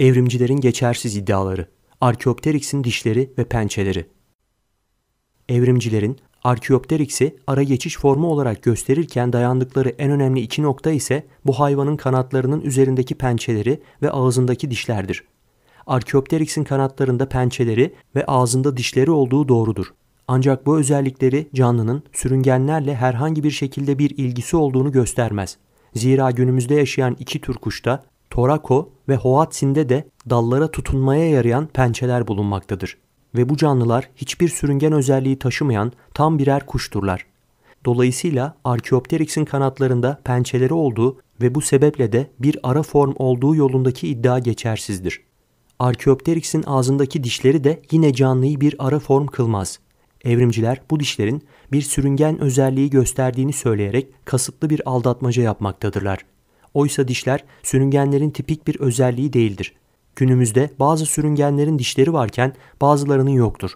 Evrimcilerin geçersiz iddiaları. Archaeopteryx'in dişleri ve pençeleri. Evrimcilerin Archaeopteryx'i ara geçiş formu olarak gösterirken dayandıkları en önemli iki nokta ise bu hayvanın kanatlarının üzerindeki pençeleri ve ağzındaki dişlerdir. Archaeopteryx'in kanatlarında pençeleri ve ağzında dişleri olduğu doğrudur. Ancak bu özellikleri canlının sürüngenlerle herhangi bir şekilde bir ilgisi olduğunu göstermez. Zira günümüzde yaşayan iki tür kuşta Torako ve Hoatsin'de de dallara tutunmaya yarayan pençeler bulunmaktadır. Ve bu canlılar hiçbir sürüngen özelliği taşımayan tam birer kuşturlar. Dolayısıyla Archaeopteryx'in kanatlarında pençeleri olduğu ve bu sebeple de bir ara form olduğu yolundaki iddia geçersizdir. Archaeopteryx'in ağzındaki dişleri de yine canlıyı bir ara form kılmaz. Evrimciler bu dişlerin bir sürüngen özelliği gösterdiğini söyleyerek kasıtlı bir aldatmaca yapmaktadırlar. Oysa dişler sürüngenlerin tipik bir özelliği değildir. Günümüzde bazı sürüngenlerin dişleri varken bazılarının yoktur.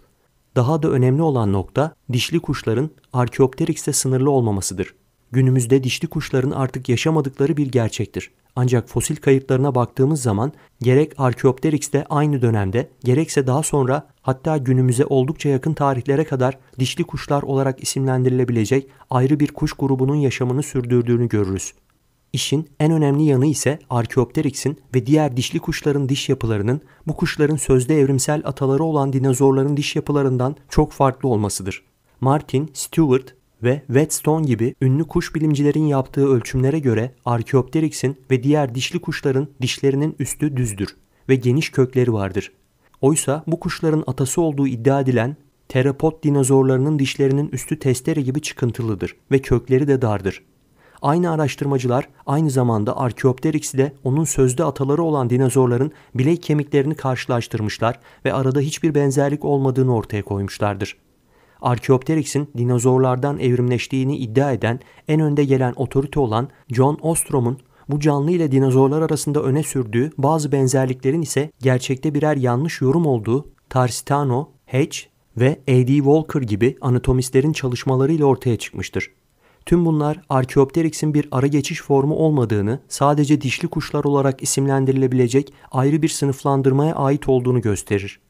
Daha da önemli olan nokta dişli kuşların Archaeopteryx'te sınırlı olmamasıdır. Günümüzde dişli kuşların artık yaşamadıkları bir gerçektir. Ancak fosil kayıtlarına baktığımız zaman gerek Archaeopteryx'te aynı dönemde gerekse daha sonra hatta günümüze oldukça yakın tarihlere kadar dişli kuşlar olarak isimlendirilebilecek ayrı bir kuş grubunun yaşamını sürdürdüğünü görürüz. İşin en önemli yanı ise Archaeopteryx'in ve diğer dişli kuşların diş yapılarının bu kuşların sözde evrimsel ataları olan dinozorların diş yapılarından çok farklı olmasıdır. Martin, Stewart ve Whetstone gibi ünlü kuş bilimcilerin yaptığı ölçümlere göre Archaeopteryx'in ve diğer dişli kuşların dişlerinin üstü düzdür ve geniş kökleri vardır. Oysa bu kuşların atası olduğu iddia edilen terapod dinozorlarının dişlerinin üstü testere gibi çıkıntılıdır ve kökleri de dardır. Aynı araştırmacılar aynı zamanda Archaeopteryx ile onun sözde ataları olan dinozorların bilek kemiklerini karşılaştırmışlar ve arada hiçbir benzerlik olmadığını ortaya koymuşlardır. Archaeopteryx'in dinozorlardan evrimleştiğini iddia eden en önde gelen otorite olan John Ostrom'un bu canlı ile dinozorlar arasında öne sürdüğü bazı benzerliklerin ise gerçekte birer yanlış yorum olduğu Tarsitano, Hedge ve A.D. Walker gibi anatomistlerin çalışmalarıyla ortaya çıkmıştır. Tüm bunlar Archaeopteryx'in bir ara geçiş formu olmadığını, sadece dişli kuşlar olarak isimlendirilebilecek ayrı bir sınıflandırmaya ait olduğunu gösterir.